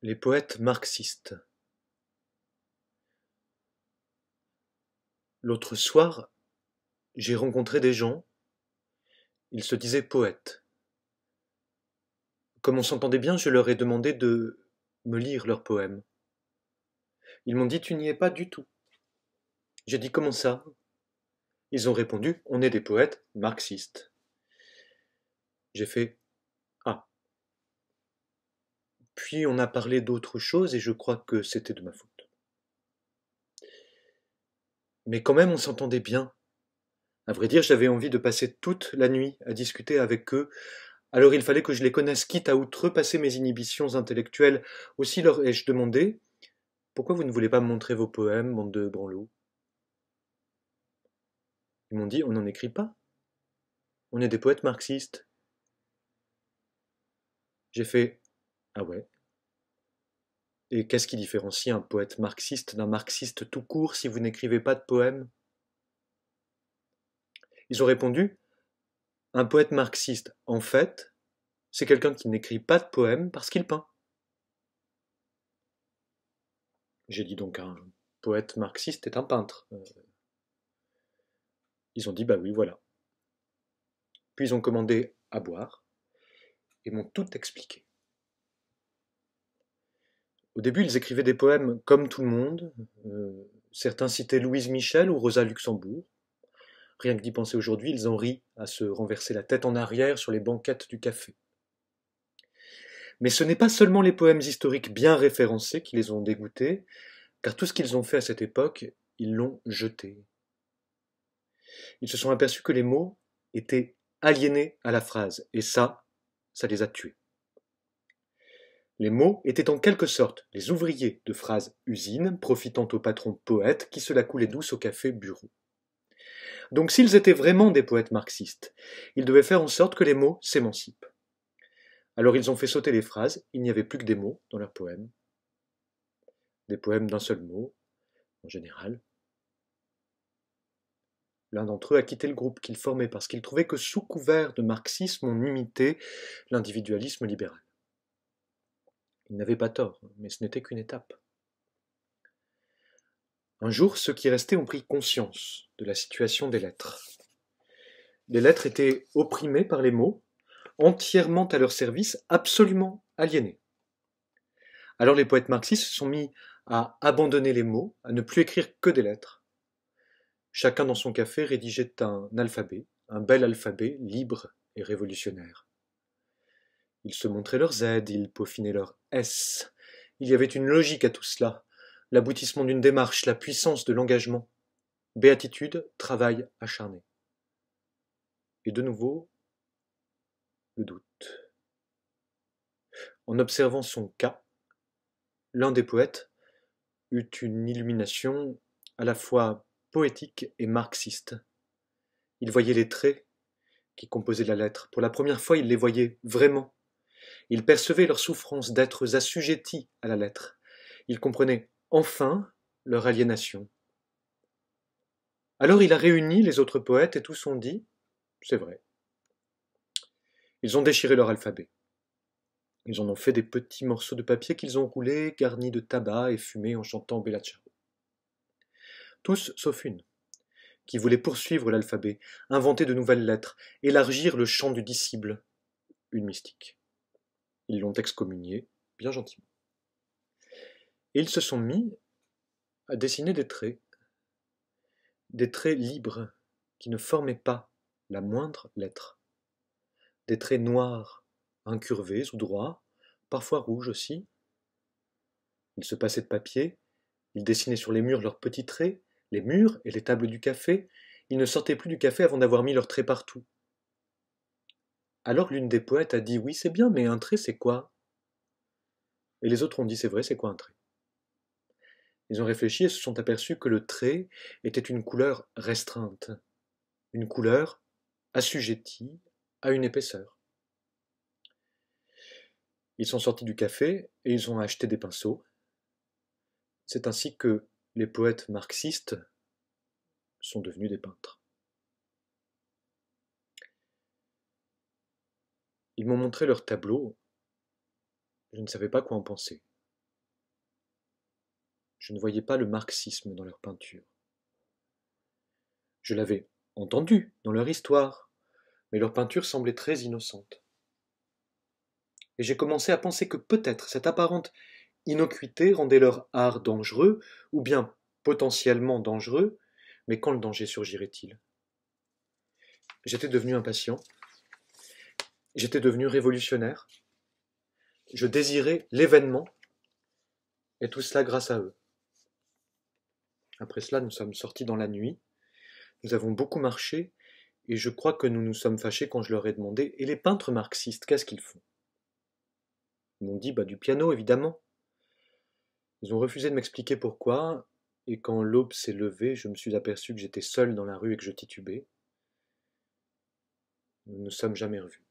Les poètes marxistes L'autre soir, j'ai rencontré des gens, ils se disaient poètes. Comme on s'entendait bien, je leur ai demandé de me lire leurs poèmes. Ils m'ont dit Tu n'y es pas du tout. J'ai dit Comment ça? Ils ont répondu On est des poètes marxistes. J'ai fait Ah. Puis on a parlé d'autre chose et je crois que c'était de ma faute. Mais quand même on s'entendait bien. À vrai dire, j'avais envie de passer toute la nuit à discuter avec eux, alors il fallait que je les connaisse quitte à outrepasser mes inhibitions intellectuelles. Aussi leur ai-je demandé Pourquoi vous ne voulez pas me montrer vos poèmes, bande de branlots? Ils m'ont dit On n'en écrit pas. On est des poètes marxistes. J'ai fait Ah ouais Et qu'est-ce qui différencie un poète marxiste d'un marxiste tout court si vous n'écrivez pas de poèmes Ils ont répondu Un poète marxiste, en fait, c'est quelqu'un qui n'écrit pas de poèmes parce qu'il peint. J'ai dit donc un poète marxiste est un peintre. Euh, ils ont dit bah oui, voilà. Puis ils ont commandé à boire et m'ont tout expliqué. Au début, ils écrivaient des poèmes comme tout le monde. Euh, certains citaient Louise Michel ou Rosa Luxembourg. Rien que d'y penser aujourd'hui, ils en rient à se renverser la tête en arrière sur les banquettes du café. Mais ce n'est pas seulement les poèmes historiques bien référencés qui les ont dégoûtés, car tout ce qu'ils ont fait à cette époque, ils l'ont jeté. Ils se sont aperçus que les mots étaient aliénés à la phrase, et ça, ça les a tués. Les mots étaient en quelque sorte les ouvriers de phrases usines, profitant aux patrons poètes qui se la coulaient douce au café bureau. Donc s'ils étaient vraiment des poètes marxistes, ils devaient faire en sorte que les mots s'émancipent. Alors ils ont fait sauter les phrases, il n'y avait plus que des mots dans leurs poèmes. Des poèmes d'un seul mot, en général. L'un d'entre eux a quitté le groupe qu'il formait parce qu'il trouvait que sous couvert de marxisme on imitait l'individualisme libéral. Il n'avait pas tort, mais ce n'était qu'une étape. Un jour, ceux qui restaient ont pris conscience de la situation des lettres. Les lettres étaient opprimées par les mots, entièrement à leur service, absolument aliénés. Alors les poètes marxistes se sont mis à abandonner les mots, à ne plus écrire que des lettres. Chacun dans son café rédigeait un alphabet, un bel alphabet libre et révolutionnaire. Ils se montraient leurs Z, ils peaufinaient leurs S. Il y avait une logique à tout cela, l'aboutissement d'une démarche, la puissance de l'engagement. Béatitude, travail acharné. Et de nouveau, le doute. En observant son cas, l'un des poètes eut une illumination à la fois poétique et marxiste. Il voyait les traits qui composaient la lettre. Pour la première fois, il les voyait vraiment. Il percevait leur souffrance d'être assujettis à la lettre. Il comprenait enfin leur aliénation. Alors il a réuni les autres poètes et tous ont dit C'est vrai. Ils ont déchiré leur alphabet. Ils en ont fait des petits morceaux de papier qu'ils ont roulés, garnis de tabac et fumés en chantant Bella. Tous sauf une, qui voulait poursuivre l'alphabet, inventer de nouvelles lettres, élargir le champ du disciple, une mystique. Ils l'ont excommunié, bien gentiment. Et ils se sont mis à dessiner des traits, des traits libres qui ne formaient pas la moindre lettre, des traits noirs, incurvés ou droits, parfois rouges aussi. Ils se passaient de papier, ils dessinaient sur les murs leurs petits traits, les murs et les tables du café, ils ne sortaient plus du café avant d'avoir mis leurs traits partout. Alors l'une des poètes a dit Oui, c'est bien, mais un trait, c'est quoi? Et les autres ont dit C'est vrai, c'est quoi un trait? Ils ont réfléchi et se sont aperçus que le trait était une couleur restreinte, une couleur assujettie à une épaisseur. Ils sont sortis du café et ils ont acheté des pinceaux. C'est ainsi que les poètes marxistes sont devenus des peintres. Ils m'ont montré leur tableau. Je ne savais pas quoi en penser. Je ne voyais pas le marxisme dans leur peinture. Je l'avais entendu dans leur histoire, mais leur peinture semblait très innocente. Et j'ai commencé à penser que peut-être cette apparente innocuité rendait leur art dangereux, ou bien potentiellement dangereux, mais quand le danger surgirait-il? J'étais devenu impatient, j'étais devenu révolutionnaire, je désirais l'événement, et tout cela grâce à eux. Après cela, nous sommes sortis dans la nuit, nous avons beaucoup marché, et je crois que nous nous sommes fâchés quand je leur ai demandé Et les peintres marxistes, qu'est-ce qu'ils font? Ils m'ont dit Bah, du piano, évidemment. Ils ont refusé de m'expliquer pourquoi, et quand l'aube s'est levée, je me suis aperçu que j'étais seul dans la rue et que je titubais. Nous ne nous sommes jamais revus.